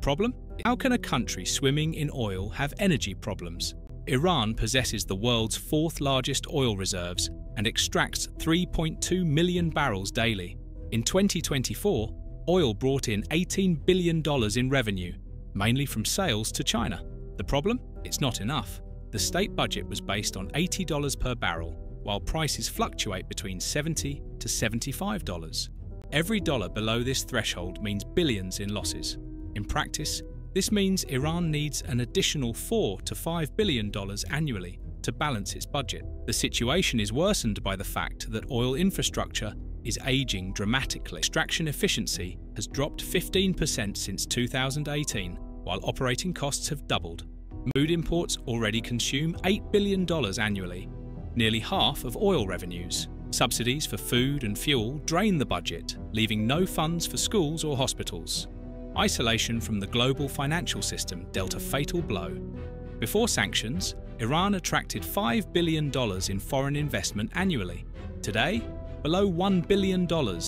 problem? How can a country swimming in oil have energy problems? Iran possesses the world's fourth largest oil reserves and extracts 3.2 million barrels daily. In 2024, oil brought in $18 billion in revenue, mainly from sales to China. The problem? It's not enough. The state budget was based on $80 per barrel, while prices fluctuate between $70 to $75. Every dollar below this threshold means billions in losses. In practice, this means Iran needs an additional 4 to 5 billion dollars annually to balance its budget. The situation is worsened by the fact that oil infrastructure is aging dramatically. Extraction efficiency has dropped 15% since 2018, while operating costs have doubled. Mood imports already consume $8 billion annually, nearly half of oil revenues. Subsidies for food and fuel drain the budget, leaving no funds for schools or hospitals. Isolation from the global financial system dealt a fatal blow. Before sanctions, Iran attracted $5 billion in foreign investment annually. Today, below $1 billion